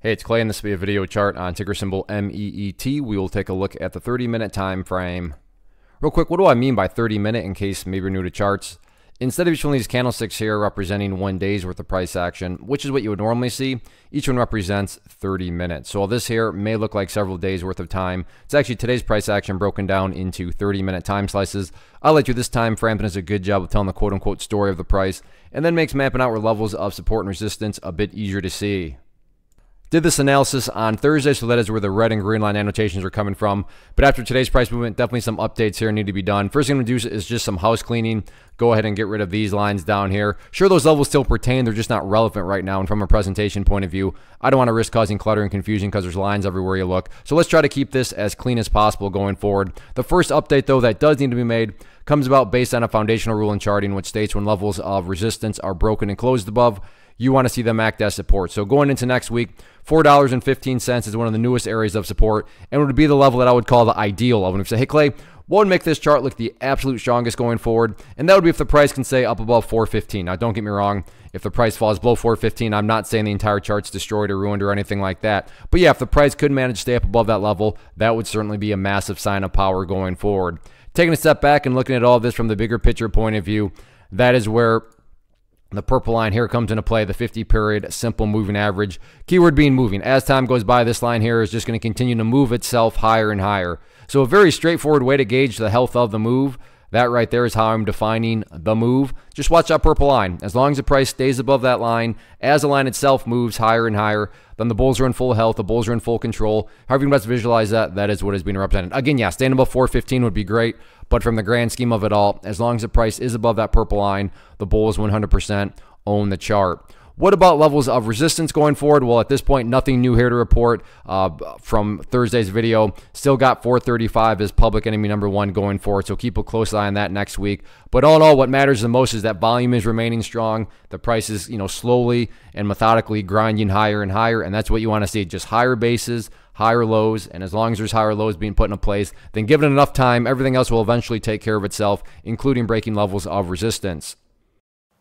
Hey, it's Clay, and this will be a video chart on ticker symbol MEET. We will take a look at the 30 minute time frame. Real quick, what do I mean by 30 minute in case maybe you're new to charts? Instead of each one of these candlesticks here representing one day's worth of price action, which is what you would normally see, each one represents 30 minutes. So all this here may look like several days worth of time. It's actually today's price action broken down into 30 minute time slices. I'll let you this time frame does a good job of telling the quote unquote story of the price and then makes mapping out where levels of support and resistance a bit easier to see. Did this analysis on Thursday, so that is where the red and green line annotations are coming from. But after today's price movement, definitely some updates here need to be done. First thing I'm going to do is just some house cleaning. Go ahead and get rid of these lines down here. Sure, those levels still pertain. They're just not relevant right now. And from a presentation point of view, I don't want to risk causing clutter and confusion because there's lines everywhere you look. So let's try to keep this as clean as possible going forward. The first update, though, that does need to be made comes about based on a foundational rule in charting, which states when levels of resistance are broken and closed above, you want to see them act as support. So going into next week, $4.15 is one of the newest areas of support and would be the level that I would call the ideal of. And if you say, hey, Clay, what would make this chart look the absolute strongest going forward? And that would be if the price can stay up above 415. Now, don't get me wrong. If the price falls below 415, I'm not saying the entire chart's destroyed or ruined or anything like that. But yeah, if the price could manage to stay up above that level, that would certainly be a massive sign of power going forward. Taking a step back and looking at all this from the bigger picture point of view, that is where the purple line here comes into play, the 50 period simple moving average. Keyword being moving. As time goes by, this line here is just going to continue to move itself higher and higher. So a very straightforward way to gauge the health of the move. That right there is how I'm defining the move. Just watch that purple line. As long as the price stays above that line, as the line itself moves higher and higher, then the bulls are in full health, the bulls are in full control. However you best visualize that, that is what is being represented. Again, yeah, staying above 415 would be great, but from the grand scheme of it all, as long as the price is above that purple line, the bulls 100% own the chart. What about levels of resistance going forward? Well, at this point, nothing new here to report uh, from Thursday's video. Still got 435 as public enemy number one going forward, so keep a close eye on that next week. But all in all, what matters the most is that volume is remaining strong. The price is, you know, slowly and methodically grinding higher and higher, and that's what you want to see. Just higher bases, higher lows, and as long as there's higher lows being put into place, then given enough time, everything else will eventually take care of itself, including breaking levels of resistance.